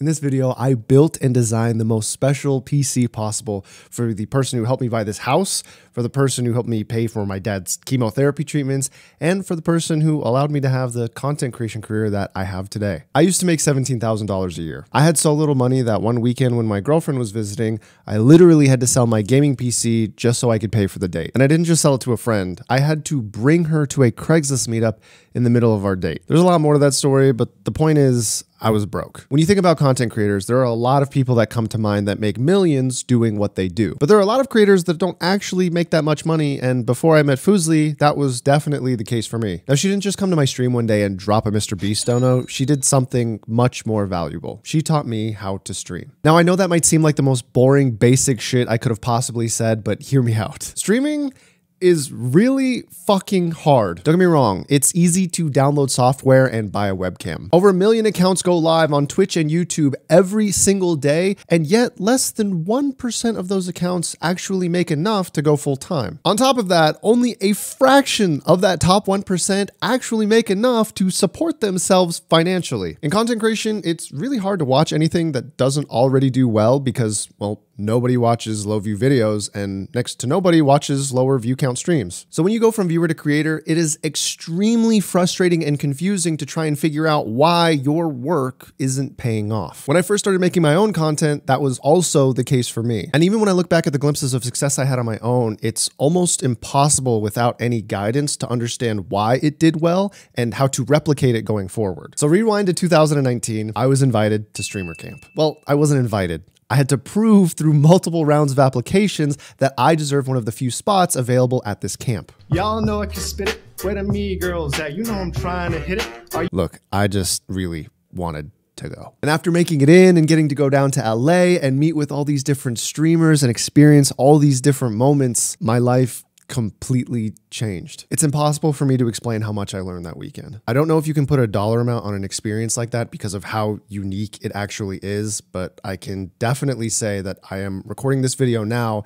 In this video, I built and designed the most special PC possible for the person who helped me buy this house, for the person who helped me pay for my dad's chemotherapy treatments, and for the person who allowed me to have the content creation career that I have today. I used to make $17,000 a year. I had so little money that one weekend when my girlfriend was visiting, I literally had to sell my gaming PC just so I could pay for the date. And I didn't just sell it to a friend, I had to bring her to a Craigslist meetup in the middle of our date. There's a lot more to that story, but the point is, I was broke. When you think about content creators, there are a lot of people that come to mind that make millions doing what they do. But there are a lot of creators that don't actually make that much money. And before I met Fuslie, that was definitely the case for me. Now, she didn't just come to my stream one day and drop a Mr. Beast dono. She did something much more valuable. She taught me how to stream. Now, I know that might seem like the most boring, basic shit I could have possibly said, but hear me out. Streaming is really fucking hard. Don't get me wrong, it's easy to download software and buy a webcam. Over a million accounts go live on Twitch and YouTube every single day, and yet less than 1% of those accounts actually make enough to go full time. On top of that, only a fraction of that top 1% actually make enough to support themselves financially. In content creation, it's really hard to watch anything that doesn't already do well because, well, nobody watches low view videos and next to nobody watches lower view count streams. So when you go from viewer to creator, it is extremely frustrating and confusing to try and figure out why your work isn't paying off. When I first started making my own content, that was also the case for me. And even when I look back at the glimpses of success I had on my own, it's almost impossible without any guidance to understand why it did well and how to replicate it going forward. So rewind to 2019, I was invited to Streamer Camp. Well, I wasn't invited. I had to prove through multiple rounds of applications that I deserve one of the few spots available at this camp. Y'all know I can spit it. Where the me girls at? You know I'm trying to hit it. Are Look, I just really wanted to go. And after making it in and getting to go down to LA and meet with all these different streamers and experience all these different moments, my life completely changed. It's impossible for me to explain how much I learned that weekend. I don't know if you can put a dollar amount on an experience like that because of how unique it actually is, but I can definitely say that I am recording this video now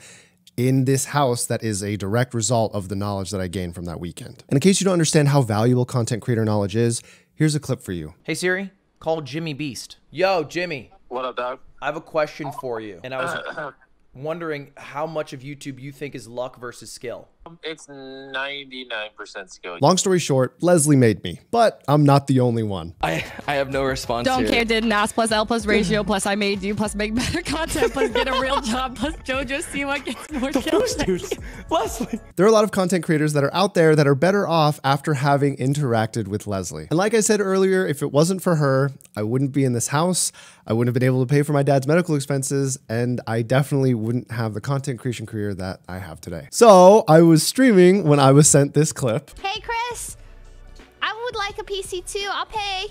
in this house that is a direct result of the knowledge that I gained from that weekend. And in case you don't understand how valuable content creator knowledge is, here's a clip for you. Hey Siri, call Jimmy Beast. Yo, Jimmy. What up, dog? I have a question for you. And I was wondering how much of YouTube you think is luck versus skill. It's 99% skill. Long story short, Leslie made me, but I'm not the only one. I I have no response. Don't here. care, did NAS plus L plus ratio plus I made you plus make better content plus get a real job plus JoJo see what gets more kills. Leslie. There are a lot of content creators that are out there that are better off after having interacted with Leslie. And like I said earlier, if it wasn't for her, I wouldn't be in this house. I wouldn't have been able to pay for my dad's medical expenses, and I definitely wouldn't have the content creation career that I have today. So I was streaming when I was sent this clip. Hey, Chris. I would like a PC too. I'll pay.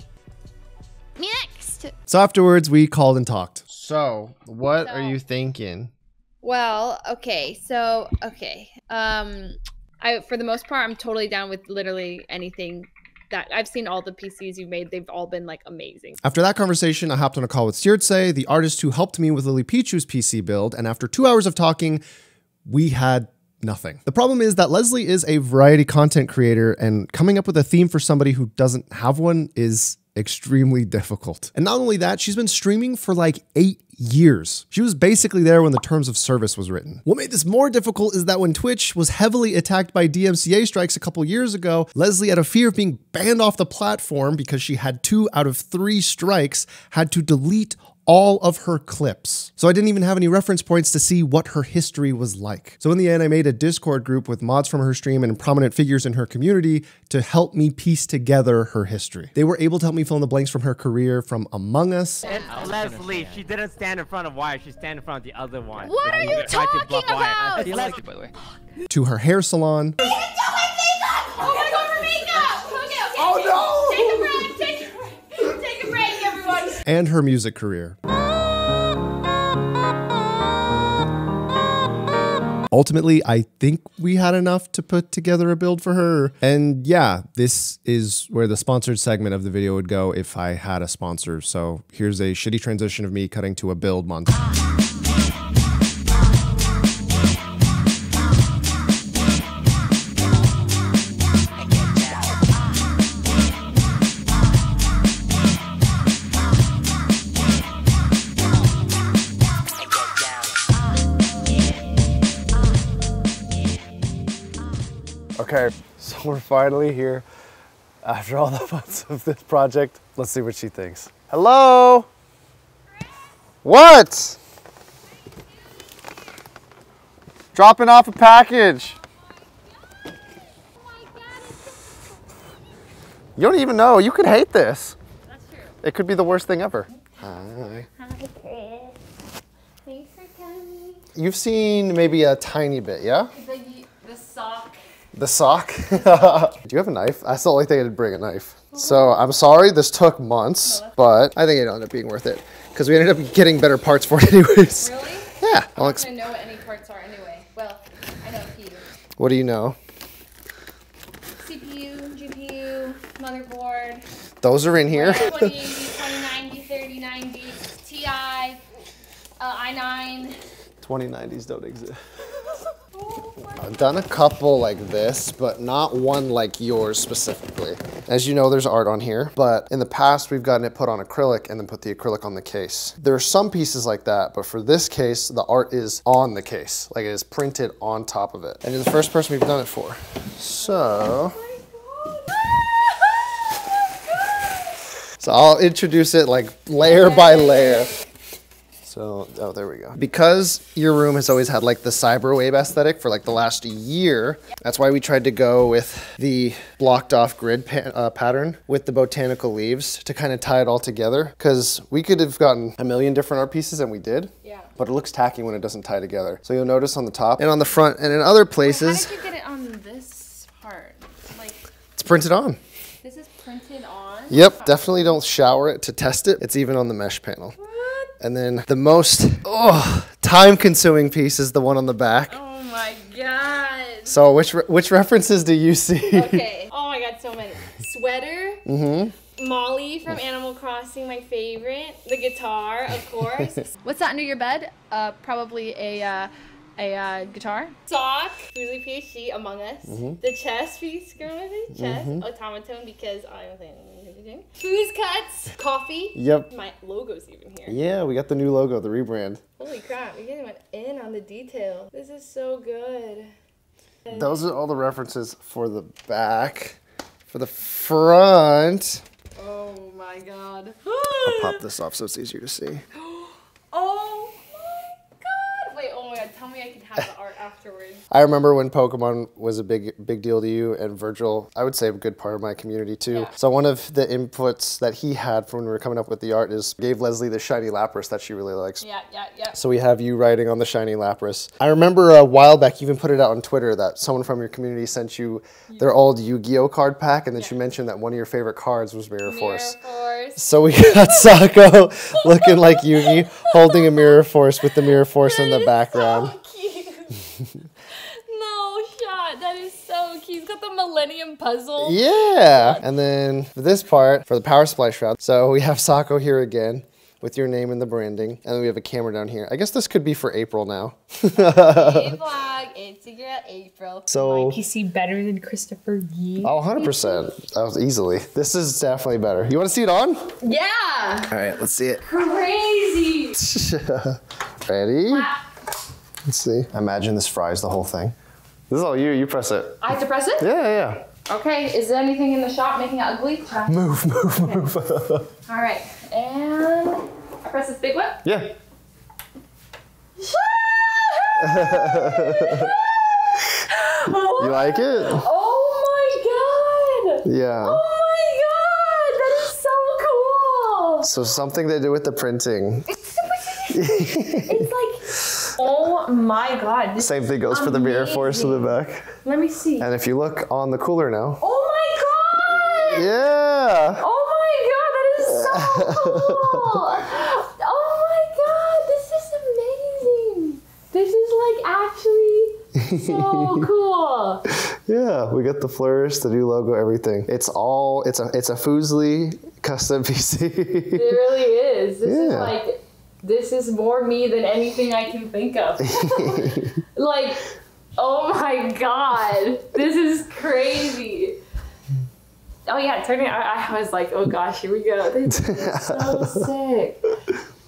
Me next. So afterwards, we called and talked. So, what are you thinking? Well, okay. So, okay. Um I for the most part I'm totally down with literally anything that I've seen all the PCs you've made. They've all been like amazing. After that conversation, I hopped on a call with Syertse, the artist who helped me with Lily Pichu's PC build, and after two hours of talking, we had nothing. The problem is that Leslie is a variety content creator, and coming up with a theme for somebody who doesn't have one is extremely difficult. And not only that, she's been streaming for like eight years. She was basically there when the terms of service was written. What made this more difficult is that when Twitch was heavily attacked by DMCA strikes a couple years ago, Leslie, out of fear of being banned off the platform because she had two out of three strikes, had to delete all of her clips. So I didn't even have any reference points to see what her history was like. So in the end, I made a Discord group with mods from her stream and prominent figures in her community to help me piece together her history. They were able to help me fill in the blanks from her career from Among Us And Leslie. She didn't stand in front of Wire. She stand in front of the other one. What are you you tried to bluff talking about? I like by the way. to her hair salon Oh my god, for makeup! Okay, okay. Oh no! Take a break, take a break. Take a break, everyone. And her music career. Ultimately, I think we had enough to put together a build for her. And yeah, this is where the sponsored segment of the video would go if I had a sponsor. So here's a shitty transition of me cutting to a build montage. Okay, so we're finally here after all the months of this project. Let's see what she thinks. Hello? What? Dropping off a package. You don't even know. You could hate this. That's true. It could be the worst thing ever. Hi. Hi, Chris. Thanks for coming. You've seen maybe a tiny bit, yeah? The, the sock. The sock. Do you have a knife? That's the only thing I did bring a knife. So I'm sorry this took months, but I think it ended up being worth it because we ended up getting better parts for it anyways. Really? Yeah. I don't know what any parts are anyway. Well, I know a few. what do you know? CPU, GPU, motherboard, Those are in here. 2080, 2090, 3090, Ti, uh, i9. 2090s don't exist. I've done a couple like this, but not one like yours specifically. As you know, there's art on here, but in the past we've gotten it put on acrylic and then put the acrylic on the case. There are some pieces like that, but for this case, the art is on the case, like it is printed on top of it. And you're the first person we've done it for. So, oh so I'll introduce it like layer by layer. So, oh, there we go. Because your room has always had like the cyberwave aesthetic for like the last year, that's why we tried to go with the blocked off grid pa- uh, pattern with the botanical leaves to kind of tie it all together. Because we could have gotten a million different art pieces, and we did. Yeah. But it looks tacky when it doesn't tie together. So you'll notice on the top and on the front and in other places, How did you get it on this part? Like, it's printed on. this is printed on? Yep, definitely don't shower it to test it. It's even on the mesh panel. And then the most oh, time consuming piece is the one on the back. Oh my god. So which re- which references do you see? Okay. Oh my god, so many. Sweater. Mm-hmm. Molly from Animal Crossing, my favorite. The guitar, of course. What's that under your bed? Uh, probably a uh, a uh, guitar. Sock. Foozy PhD, Among Us. Mm-hmm. The chess piece, girl. Chess. Automaton because I don't think. Foos cuts. Coffee. Yep. My logo's even here. Yeah, we got the new logo, the rebrand. Holy crap, we getting went in on the detail. This is so good. Those are all the references for the back. For the front, Oh my god. I'll pop this off so it's easier to see. Oh my god. Wait, oh my god, tell me I can have the art afterwards. I remember when Pokemon was a big big deal to you and Virgil, I would say a good part of my community too. Yeah. So one of the inputs that he had from when we were coming up with the art is gave Leslie the shiny Lapras that she really likes. Yeah, yeah, yeah. So we have you writing on the shiny Lapras. I remember a while back you even put it out on Twitter that someone from your community sent you their old Yu-Gi-Oh card pack and then she mentioned that one of your favorite cards was Mirror Force. Mirror Force. So we got Sako looking like Yugi holding a Mirror Force with the Mirror Force in the background. So. No shot. That is so cute. He's got the Millennium Puzzle. Yeah. And then for this part, for the power supply shroud, so we have Sako here again with your name and the branding. And then we have a camera down here. I guess this could be for April now. Hey vlog, it's your girl April. So, PC better than Kristofer Yee. oh, 100%. That was easily. This is definitely better. You want to see it on? Yeah. All right, let's see it. Crazy. Ready? Let's see. Imagine this fries the whole thing. This is all you. You press it. I have to press it? Yeah, yeah. Okay, is there anything in the shop making it ugly? Move, move, move. All right, and I press this big one. yeah. You like it? Oh my god! Yeah. Oh my god! That is so cool! So something to do with the printing. It's super crazy. It's like, oh my god. This, Same thing goes for the mirror force in the back. let me see. And if you look on the cooler now. Oh my god! Yeah. Oh my god, that is so cool! oh my god, this is amazing! This is like actually so cool! Yeah, we got the flourish, the new logo, everything. It's all it's a it's a Fuslie custom PC. It really is. This is Yeah. like this is more me than anything I can think of. like, oh my god, this is crazy. Oh yeah, turning. I, I was like, oh gosh, here we go. This is so sick.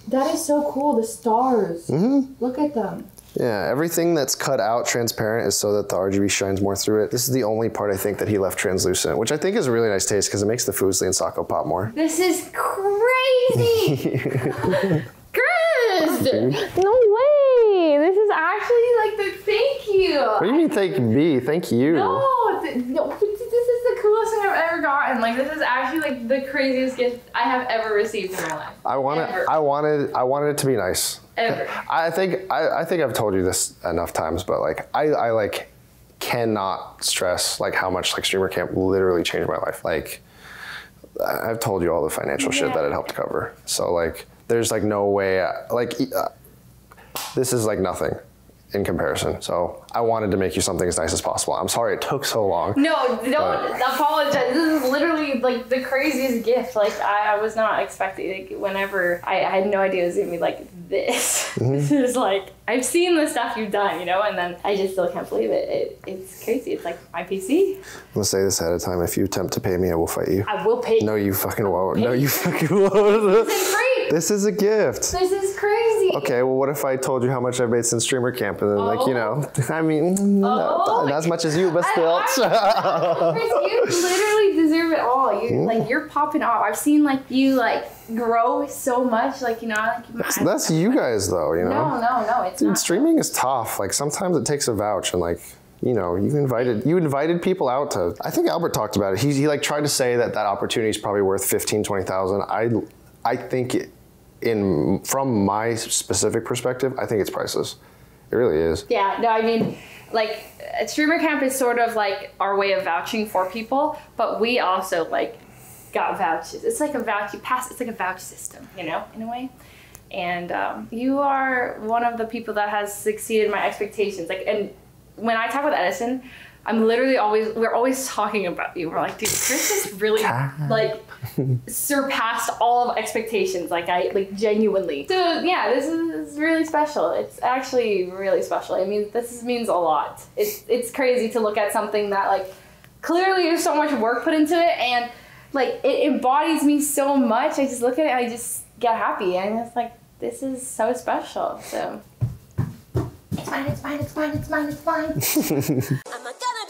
That is so cool. The stars. Mm-hmm. Look at them. Yeah, everything that's cut out transparent is so that the RGB shines more through it. This is the only part I think that he left translucent, which I think is a really nice taste because it makes the Fuslie and Sako pop more. This is crazy. Chris! No way! This is actually like the thank you. What do you mean thank me? Thank you. No, th- no, this is the coolest thing I've ever gotten. Like this is actually like the craziest gift I have ever received in my life. I wanted, Ever. I wanted, I wanted it to be nice. Ever. I think, I, I think I've told you this enough times, but like, I, I like cannot stress like how much like streamer camp literally changed my life. Like, I- I've told you all the financial shit that it helped cover. So like, there's like no way, like, uh, this is like nothing in comparison. So I wanted to make you something as nice as possible. I'm sorry it took so long. No, don't apologize. This is literally like the craziest gift. Like I, I was not expecting. Like whenever I, I had no idea it was gonna be like this. This is like I've seen the stuff you've done, you know, and then I just still can't believe it. it it's crazy. It's like my PC. I'm gonna say this ahead of time. If you attempt to pay me, I will fight you. I will pay. No, you fucking won't. No, you fucking won't. This is great. This is a gift. This is crazy. Okay, well, what if I told you how much I've made since streamer camp, and then, like, you know, oh. I mean, Oh. not as much as you, but still. You literally deserve it all. You hmm? like you're popping off. I've seen like you like grow so much. Like you know, like that's, that's you guys, though. You know, No, no, no. It's dude, not. streaming is tough. Like sometimes it takes a vouch, and like. You know, you invited you invited people out to. I think Albert talked about it. He, he like tried to say that that opportunity is probably worth 15, 20,000. I I think it, in from my specific perspective, I think it's priceless. It really is. Yeah, no, I mean, like, streamer camp is sort of like our way of vouching for people, but we also like got vouches. It's like a vouch you pass. It's like a vouch system, you know, in a way. And um, you are one of the people that has succeeded my expectations. Like, and when I talk with Edison, I'm literally always we're always talking about you. We're like, dude, Chris has really like surpassed all of expectations. Like I like genuinely. So yeah, this is really special. It's actually really special. I mean, this is, means a lot. It's it's crazy to look at something that like clearly there's so much work put into it and like it embodies me so much. I just look at it and I just get happy and it's like this is so special. So it's fine, it's fine, it's fine, it's fine, it's fine. I'm not gonna